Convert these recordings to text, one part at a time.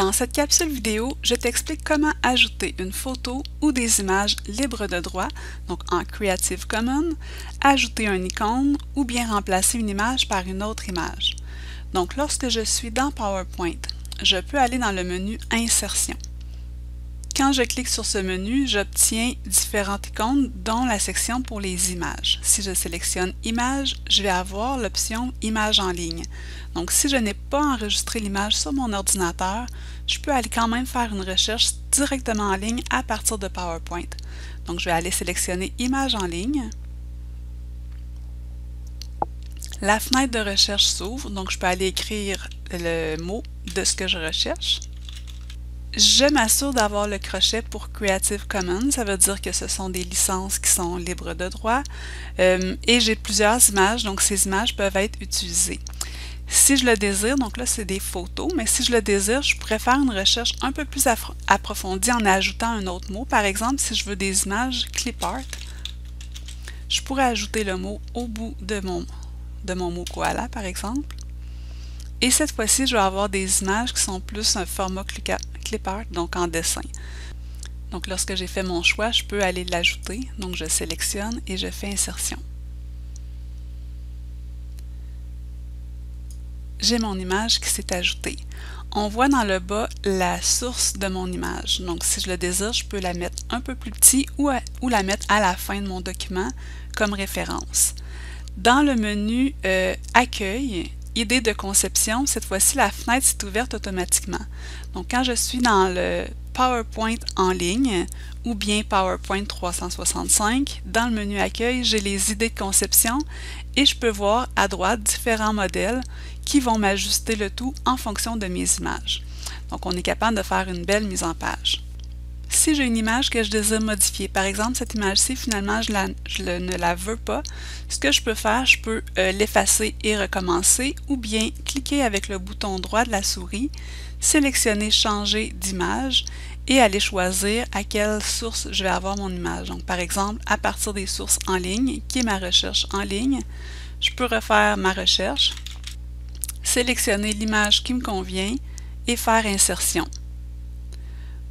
Dans cette capsule vidéo, je t'explique comment ajouter une photo ou des images libres de droit, donc en Creative Commons, ajouter un icône ou bien remplacer une image par une autre image. Donc lorsque je suis dans PowerPoint, je peux aller dans le menu Insertion. Quand je clique sur ce menu, j'obtiens différentes icônes, dont la section pour les images. Si je sélectionne Images, je vais avoir l'option Images en ligne. Donc, si je n'ai pas enregistré l'image sur mon ordinateur, je peux aller quand même faire une recherche directement en ligne à partir de PowerPoint. Donc, je vais aller sélectionner Images en ligne. La fenêtre de recherche s'ouvre, donc je peux aller écrire le mot de ce que je recherche. Je m'assure d'avoir le crochet pour Creative Commons, ça veut dire que ce sont des licences qui sont libres de droit euh, et j'ai plusieurs images, donc ces images peuvent être utilisées. Si je le désire, donc là c'est des photos, mais si je le désire, je pourrais faire une recherche un peu plus approfondie en ajoutant un autre mot. Par exemple, si je veux des images clip art, je pourrais ajouter le mot au bout de mon, de mon mot koala, par exemple. Et cette fois-ci, je vais avoir des images qui sont plus un format donc en dessin. Donc lorsque j'ai fait mon choix, je peux aller l'ajouter. Donc je sélectionne et je fais insertion. J'ai mon image qui s'est ajoutée. On voit dans le bas la source de mon image. Donc si je le désire, je peux la mettre un peu plus petit ou, ou la mettre à la fin de mon document comme référence. Dans le menu euh, Accueil, idée de conception, cette fois-ci, la fenêtre s'est ouverte automatiquement. Donc, quand je suis dans le PowerPoint en ligne ou bien PowerPoint 365, dans le menu Accueil, j'ai les idées de conception et je peux voir à droite différents modèles qui vont m'ajuster le tout en fonction de mes images. Donc, on est capable de faire une belle mise en page. Si j'ai une image que je désire modifier, par exemple cette image-ci, finalement je, ne la veux pas, ce que je peux faire, je peux euh, l'effacer et recommencer ou bien cliquer avec le bouton droit de la souris, sélectionner changer d'image et aller choisir à quelle source je vais avoir mon image. Donc par exemple, à partir des sources en ligne, qui est ma recherche en ligne, je peux refaire ma recherche, sélectionner l'image qui me convient et faire insertion.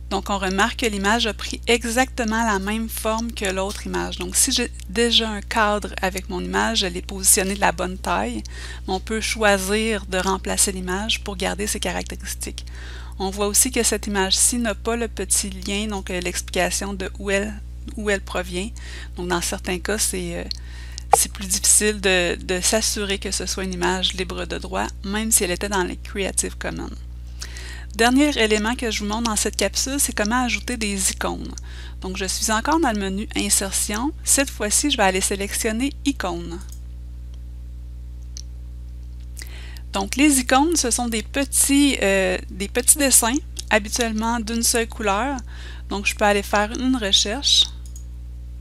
Donc, on remarque que l'image a pris exactement la même forme que l'autre image. Donc, si j'ai déjà un cadre avec mon image, je l'ai positionné de la bonne taille, on peut choisir de remplacer l'image pour garder ses caractéristiques. On voit aussi que cette image-ci n'a pas le petit lien, donc euh, l'explication de où elle, provient. Donc, dans certains cas, c'est euh, plus difficile de s'assurer que ce soit une image libre de droit, même si elle était dans les Creative Commons. Dernier élément que je vous montre dans cette capsule, c'est comment ajouter des icônes. Donc, je suis encore dans le menu Insertion. Cette fois-ci, je vais aller sélectionner Icônes. Donc, les icônes, ce sont des petits, euh, dessins, habituellement d'une seule couleur. Donc, je peux aller faire une recherche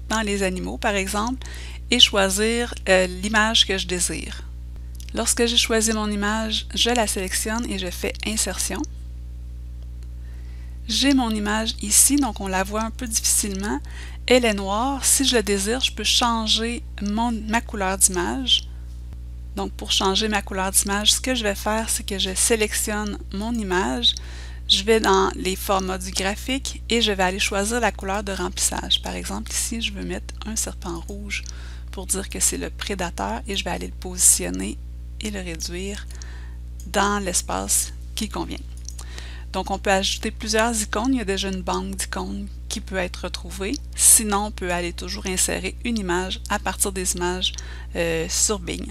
dans les animaux, par exemple, et choisir euh, l'image que je désire. Lorsque j'ai choisi mon image, je la sélectionne et je fais Insertion. J'ai mon image ici, donc on la voit un peu difficilement. Elle est noire. Si je le désire, je peux changer ma couleur d'image. Donc pour changer ma couleur d'image, ce que je vais faire, c'est que je sélectionne mon image, je vais dans les formats du graphique et je vais aller choisir la couleur de remplissage. Par exemple, ici, je veux mettre un serpent rouge pour dire que c'est le prédateur et je vais aller le positionner et le réduire dans l'espace qui convient. Donc, on peut ajouter plusieurs icônes. Il y a déjà une banque d'icônes qui peut être retrouvée. Sinon, on peut aller toujours insérer une image à partir des images euh, sur Bing.